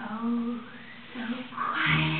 Oh so quiet.